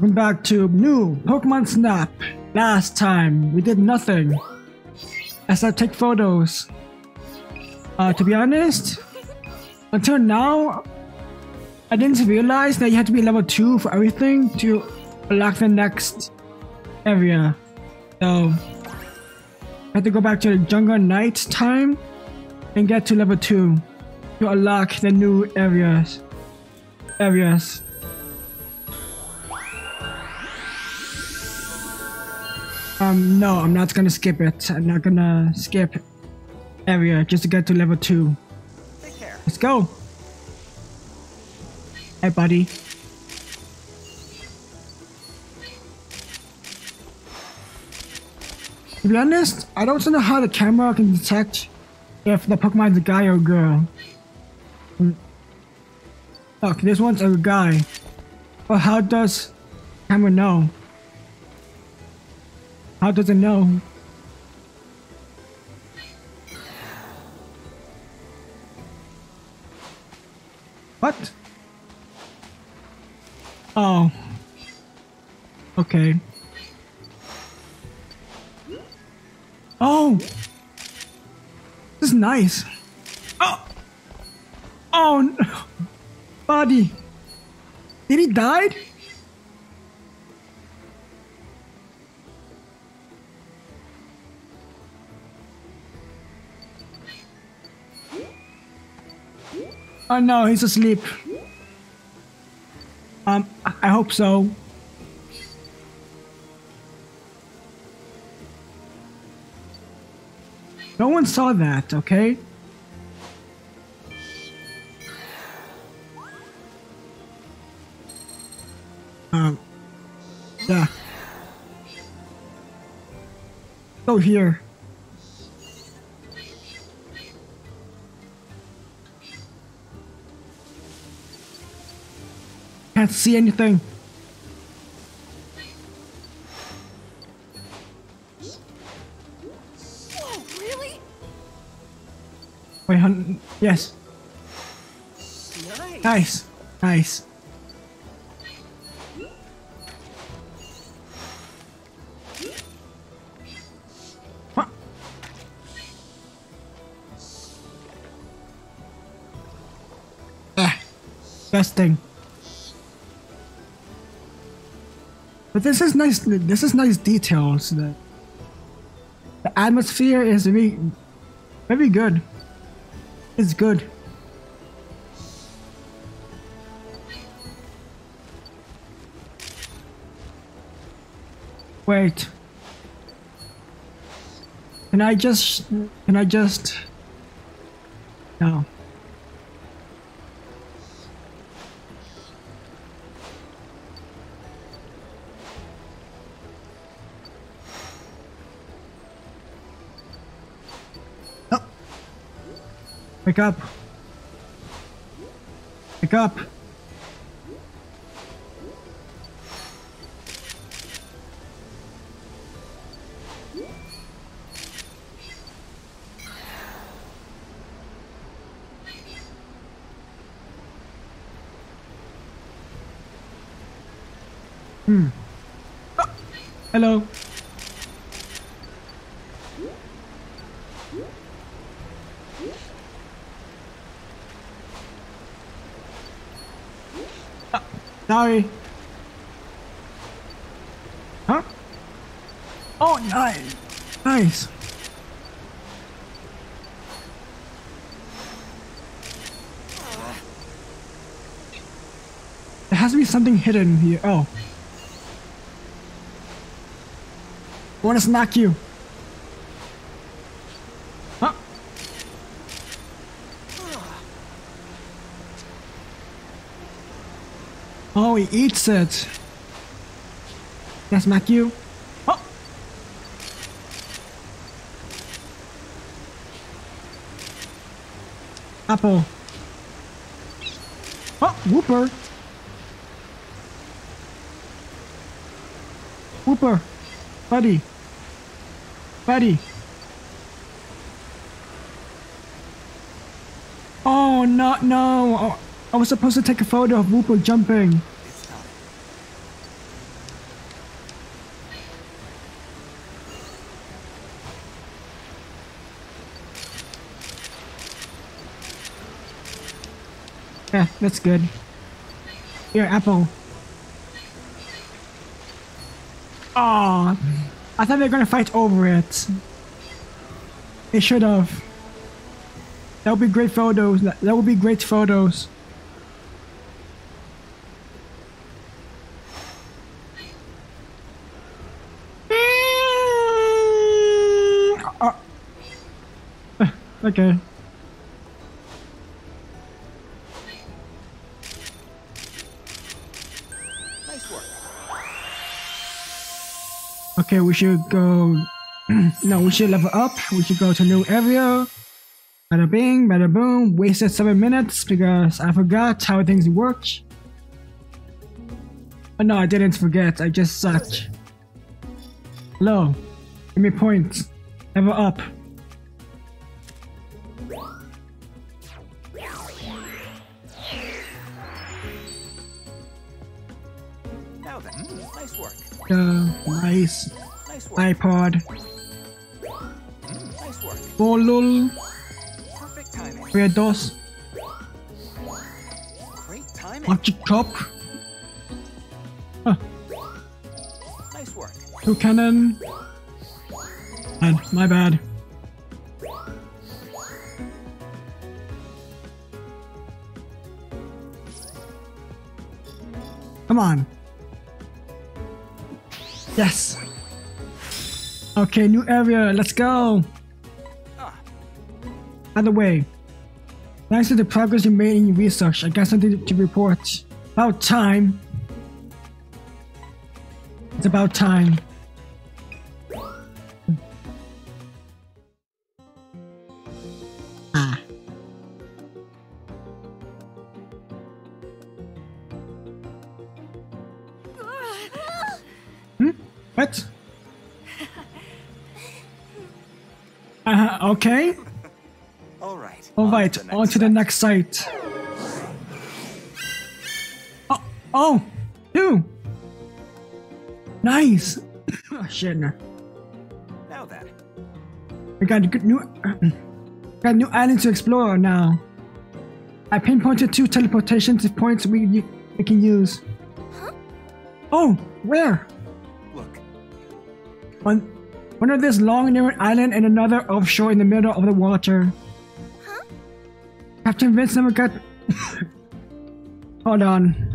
Welcome back to new Pokemon Snap. Last time we did nothing except take photos. Uh, to be honest, until now, I didn't realize that you had to be level 2 for everything to unlock the next area. So, I had to go back to the jungle night time and get to level 2 to unlock the new areas. Areas. Um, no, I'm not gonna skip it. I'm not gonna skip area just to get to level 2. Take care. Let's go. Hey, buddy. To be honest, I don't know how the camera can detect if the Pokemon is a guy or a girl. Look, this one's a guy. But how does camera know? How does it know? What? Oh. Okay. Oh! This is nice. Oh! Oh no! Buddy! Did he die? Oh no, he's asleep. Um, I hope so. No one saw that, okay? Um, yeah. Go here. Can't see anything. Really? Wait, hun- yes. Nice. Nice. Nice. Huh. Ah, But this is nice. This is nice details. The, the atmosphere is very, very good. It's good. Wait. Can I just... Can I just... No. Wake up. Wake up. Hmm. Oh, Hello. Huh? Oh, nice. Nice. There has to be something hidden here. Oh. I want to smack you. Oh, he eats it. I smack? Oh. Apple. Oh, Wooper. Wooper. Buddy. Buddy. Oh, no, no. Oh, I was supposed to take a photo of Wooper jumping. Yeah, that's good. Here, apple. Oh, I thought they were gonna fight over it. They should have. That would be great photos. That would be great photos. Okay. Okay, we should go. no, we should level up. We should go to a new area. Bada bing, bada boom. Wasted seven minutes because I forgot how things work. Oh, no, I didn't forget. I just sucked. Hello. Give me points. Level up. Now then, nice work. Uh, nice. Nice work. iPod. Nice work. Bolul. Perfect timing. Redos. Great timing. Magic Cup. Huh. Nice work. Toucannon. And my bad. Come on. Yes. Okay, new area. Let's go. By the way, thanks to the progress you made in your research, I got something to report. About time. It's about time. Okay. All right. All right. On to the on to the site. next site. Oh, oh, two. Nice. oh, shit. Now then, We got a good new, got new islands to explore now. I pinpointed two teleportation points we we can use. Huh? Oh, where? Look. One, one of this long narrow island and another offshore in the middle of the water. Captain Vince never got. Hold on.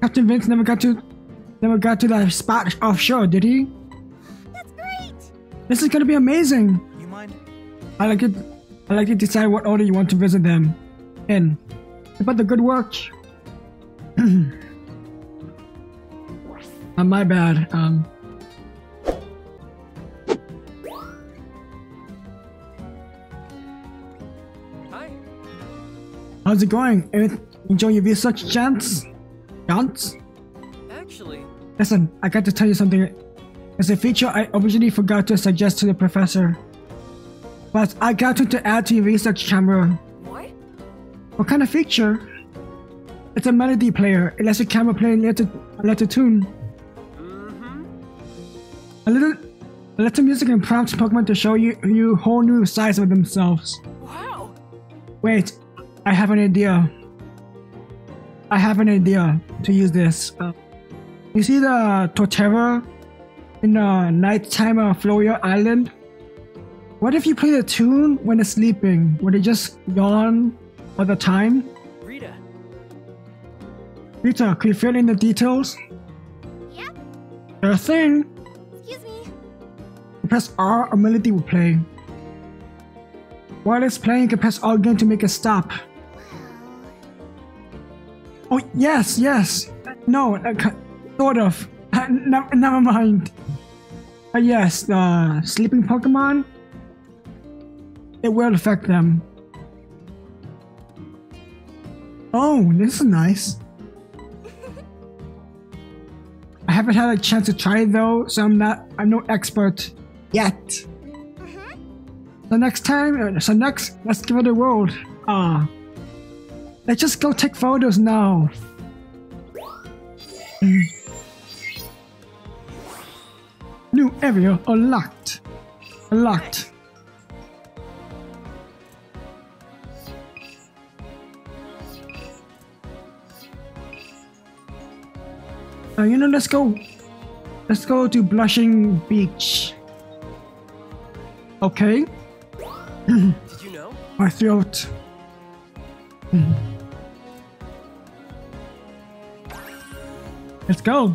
Captain Vince never got to never got to that spot offshore, did he? That's great! This is gonna be amazing. You mind? I like it. I like to decide what order you want to visit them in. Keep up the good work. uh, my bad. Um. Hi. How's it going? Enjoy your research, Chance? Chance? Actually, Listen, I got to tell you something. It's a feature I originally forgot to suggest to the professor. But I got to, to add to your research camera. What? Kind of feature? It's a melody player. It lets your camera play a letter, a letter tune. Mm-hmm. A little, a little music and prompts Pokemon to show you you whole new sides of themselves. Wow. Wait, I have an idea. I have an idea to use this. Uh, you see the Torterra in the nighttime of Florio Island? What if you play the tune when they're sleeping? Would they just yawn all the time? Rita. Rita, could you fill in the details? Yep, Sure thing. excuse me. You press R, a melody will play. While it's playing, you can press R again to make it stop. Oh, yes, yes. No, uh, sort of. Uh, ne- never mind. Uh, yes, the sleeping Pokemon. It will affect them. Oh, this is nice. I haven't had a chance to try it though, so I'm not. I'm no expert yet. So next time, uh, so next, let's give it a whirl. Ah, let's just go take photos now. Mm. New area. Unlocked. Unlocked. Uh, you know, let's go. Let's go to Blushing Beach. Okay. Did you know? My throat. Let's go.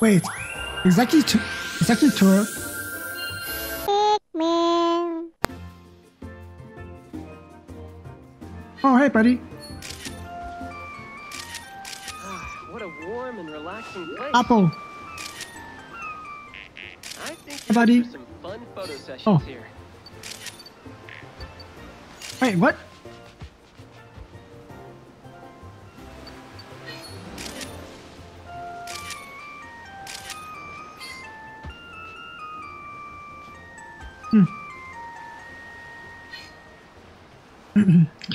Wait, exactly to exactly tour. Buddy. Ah, what a warm and relaxing place. Apple. I think Hey, buddy. some fun photo sessions Oh. here. Wait, what?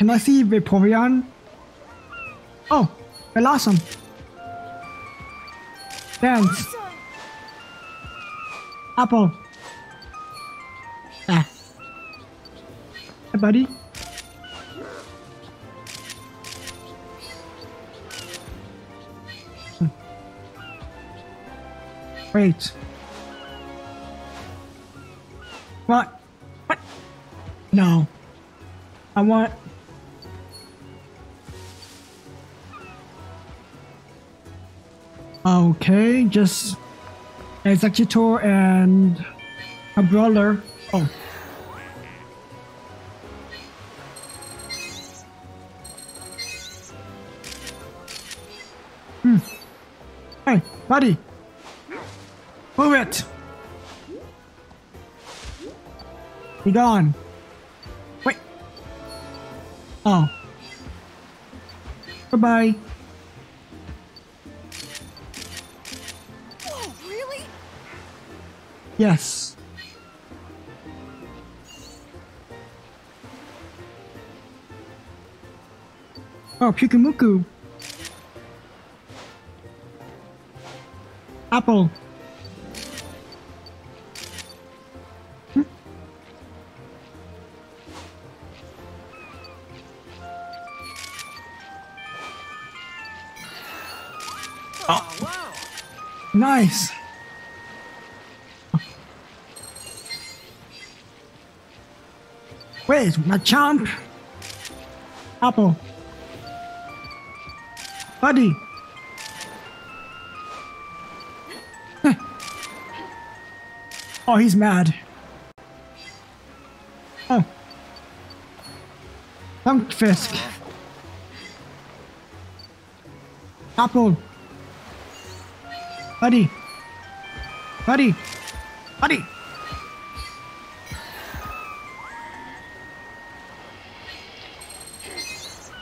Hmm. I see Vaporeon? Oh, Bellossom. Dance. Apple. Ah. Hey, buddy. Wait. What? What? No. I want. Okay, just Exeggutor and a brawler. Oh. Hmm. Hey, buddy. Move it! Be gone. Wait. Oh. Goodbye. Yes. Oh, Pyukumuku. Apple. Oh, wow. Nice. Wait, my chomp. Apple. Buddy. Oh, he's mad. Oh. Dunk Fisk. Apple. Buddy. Buddy. Buddy.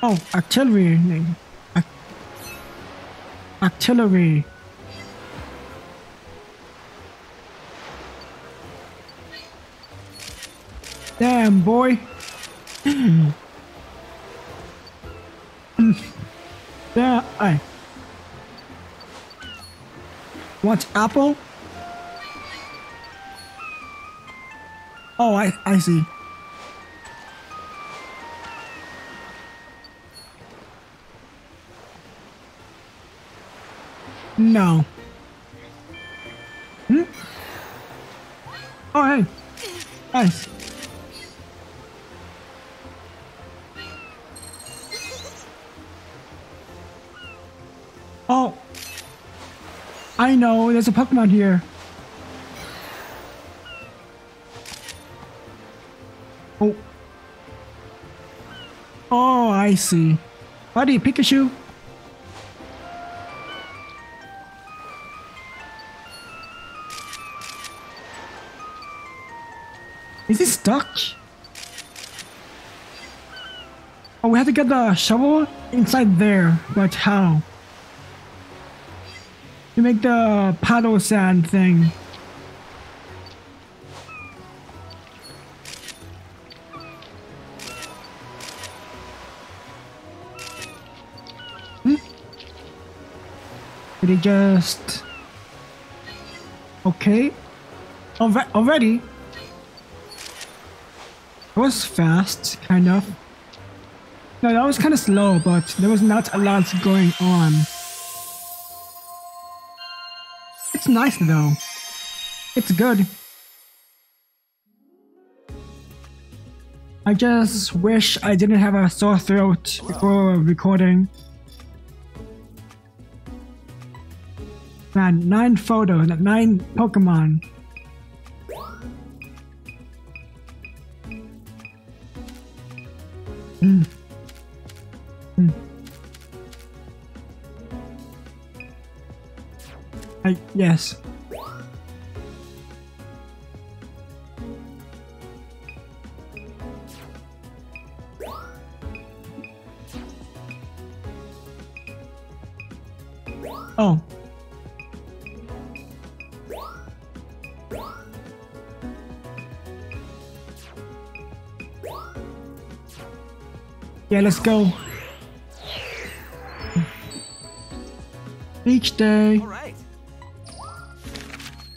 Oh, artillery. Artillery. Damn, boy. yeah, I. Want apple? Oh, I, I see. No. Hmm? Oh, hey. Nice. Oh. I know, there's a Pokemon here. Oh. Oh, I see. Buddy, Pikachu. stuck? Oh, we have to get the shovel inside there, but how? You make the paddle sand thing. Hmm? Did he just... Okay. Alre already? It was fast, kind of. No, that was kind of slow, but there was not a lot going on. It's nice though. It's good. I just wish I didn't have a sore throat before recording. Man, nine photos, nine Pokemon. I, yes. Oh. Yeah, let's go. Each day, All right.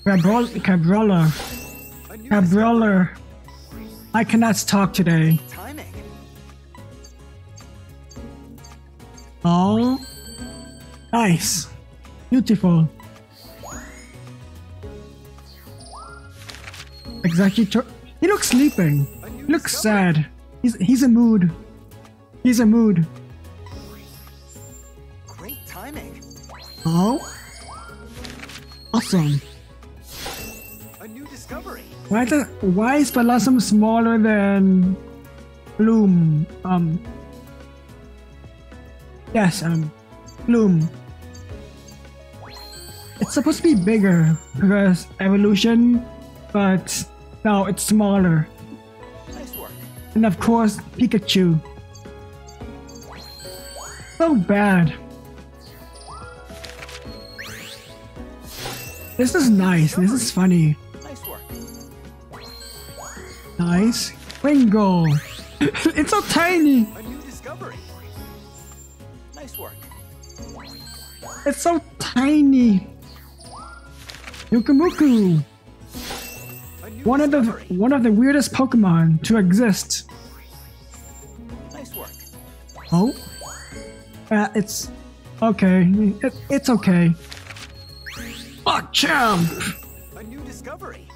Cabrol- new Cabrella. I cannot talk today. Oh, nice, beautiful. Exeggutor, he looks sleeping. He looks sad. He's he's a mood. He's a mood. Great timing. Oh, awesome. Discovery. Why the why is Bellossom smaller than Bloom? Um. Yes, um, Bloom. It's supposed to be bigger because evolution, but now it's smaller. Nice work. And of course, Pikachu. So bad. This is nice. This is funny. Nice. Wingull. it's so tiny. A new discovery. Nice work. It's so tiny. Pyukumuku. One of the one of the weirdest Pokemon to exist. Nice work. Oh. Uh, it's okay. It, it's okay. Oh, champ. A new discovery.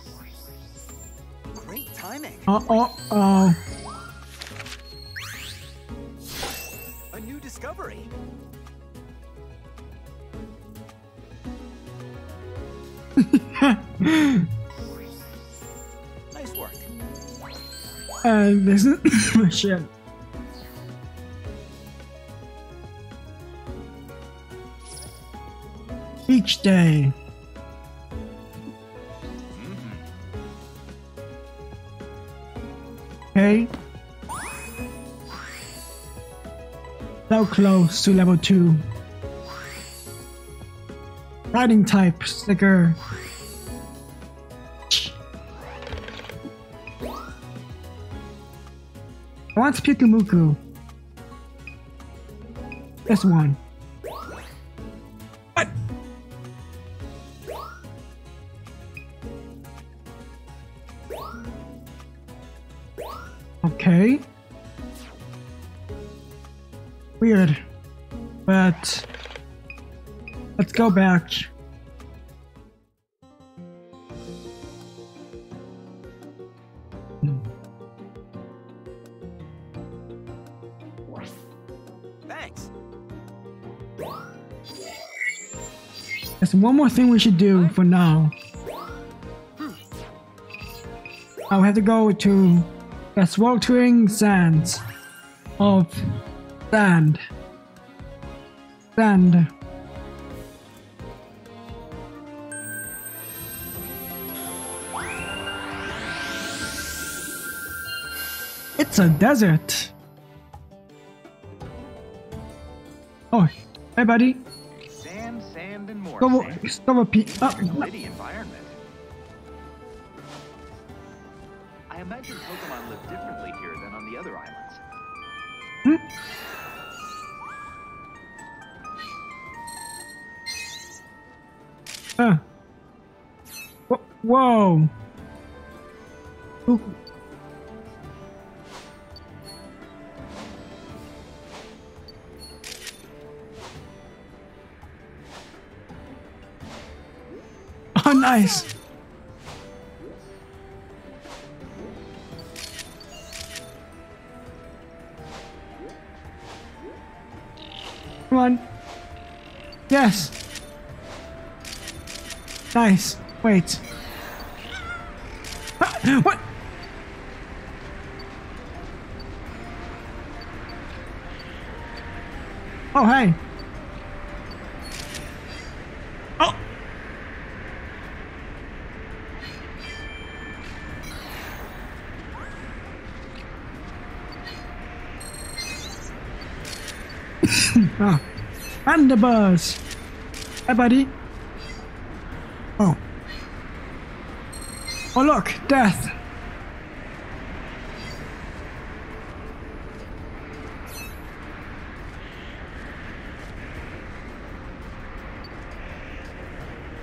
Great timing. Oh, uh, oh, uh, oh. Uh. A new discovery. nice work. And this is shit. Each day. Okay. So close to level 2. Riding type sticker. Want Pyukumuku. This one. Go back. Thanks. There's one more thing we should do for now. I'll have to go to the sweltering sands of sand. Sand. It's a desert. Oh, hey, buddy. Sand, sand, and more. Stop, sand. stop a pee. Oh, I imagine Pokemon live differently here than on the other islands. Hmm. Uh. Whoa. Oh, nice. Come on. Yes. Nice. Wait. Ah, What? Oh, hey. Oh. ah. The buzz. Hi, buddy. Oh. Oh, look, death.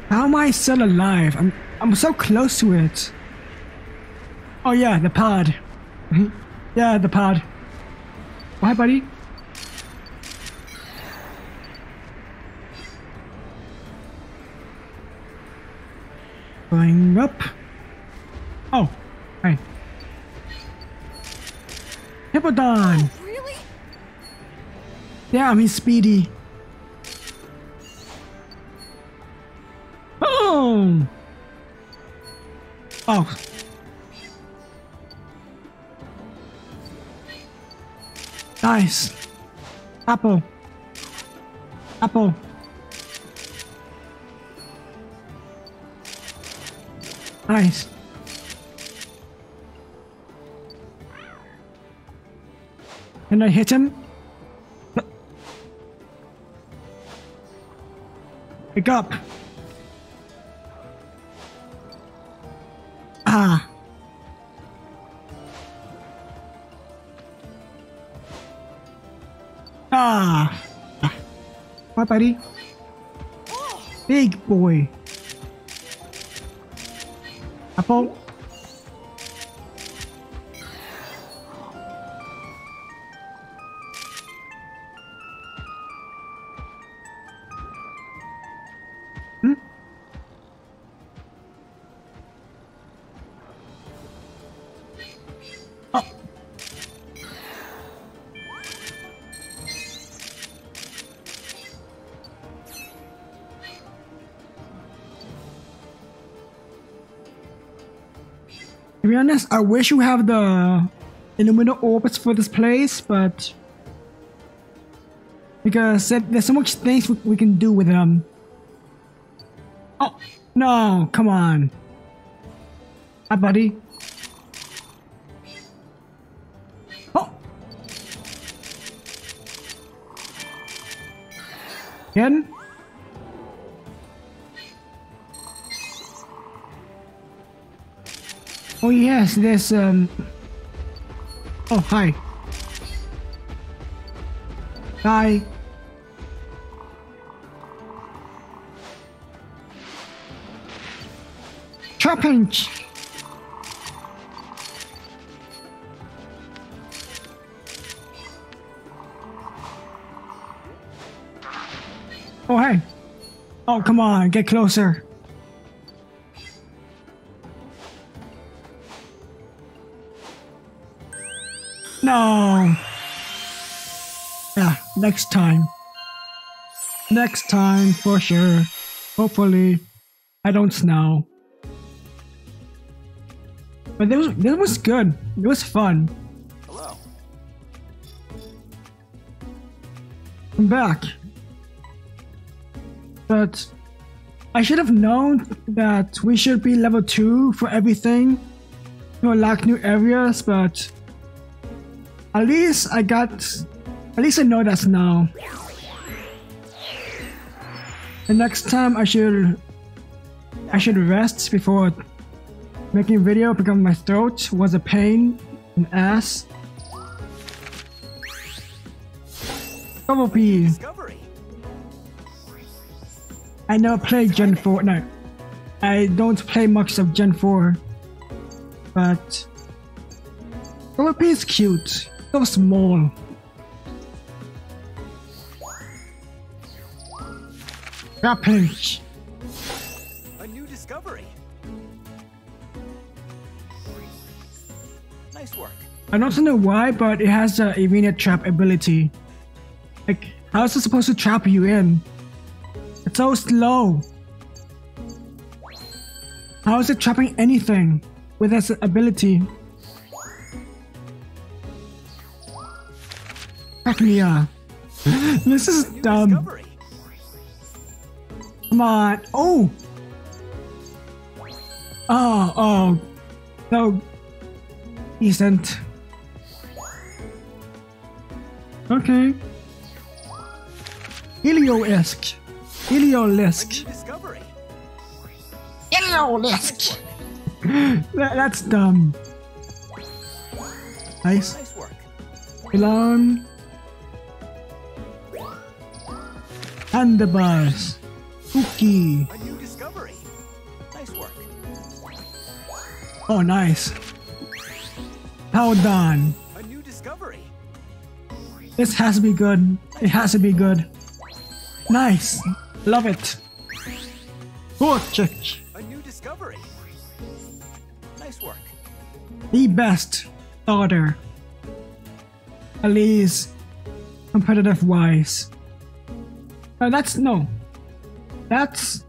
How am I still alive? I'm I'm so close to it. Oh yeah, the pod. Mm-hmm. yeah, the pod. Oh, hi, buddy. Going up. Oh, hi. Hippowdon. Oh, really? Damn, he's speedy. Boom! Oh. Nice. Apple. Apple. Nice. Can I hit him? Pick up. Ah. Ah. Hi, buddy. Big boy. Apple. To be honest, I wish you have the Illumina orbs for this place, but because there's so much things we, we can do with them. Oh no! Come on. Hi, buddy. Oh. Again? Oh yes, there's um. Oh hi. Hi. Trapinch. Oh hey. Oh come on, get closer. Next time. Next time for sure. Hopefully, I don't snow. But this was, this was good. It was fun. Hello. I'm back. But I should have known that we should be level 2 for everything to unlock new areas, but at least I got. At least I know that's now. The next time I should. I should rest before making a video because my throat was a pain in the ass. Double P. I never played Gen 4. No. I don't play much of Gen 4, but Gollopy is cute, so small. Trapinch. A new discovery. Nice work. I don't know why, but it has the arena trap ability. Like, how is it supposed to trap you in? It's so slow. How is it trapping anything with its ability? Technia. this is dumb. discovery. Come on. Oh! Ah, oh, oh. So decent. Okay. Helio-esque. A Heliolisk. new discovery. Heliolisk. that, that's dumb. Nice. Nice work. Elon. Handlebars. Cookie. A new discovery. Nice work. Oh, nice. Powdon. A new discovery. This has to be good. It has to be good. Nice. Love it. Torchic. A new discovery. Nice work. The best daughter. Least competitive wise. Uh, that's no. That's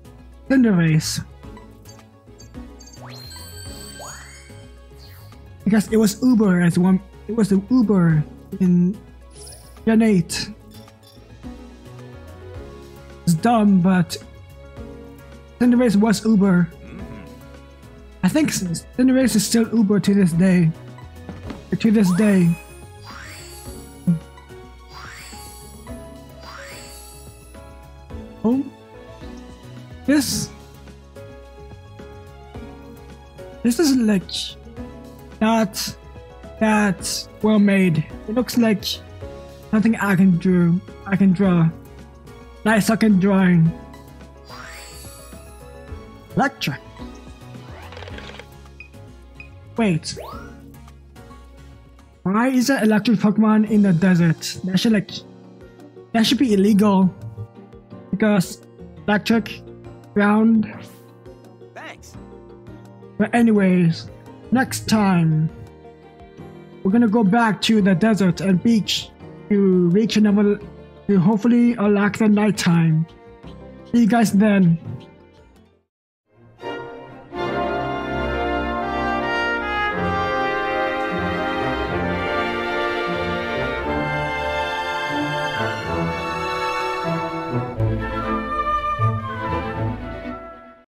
Cinderace. Because it was Uber as one. It was the Uber in Gen 8. It's dumb, but Cinderace was Uber. I think Cinderace is still Uber to this day. To this day. This is like not that well made. It looks like something I can do. I can draw. Nice fucking drawing. Electric. Wait. Why is there electric Pokemon in the desert? That should like that should be illegal. Because electric ground. But anyways, next time we're gonna go back to the desert and beach to reach another to hopefully unlock the nighttime. See you guys then.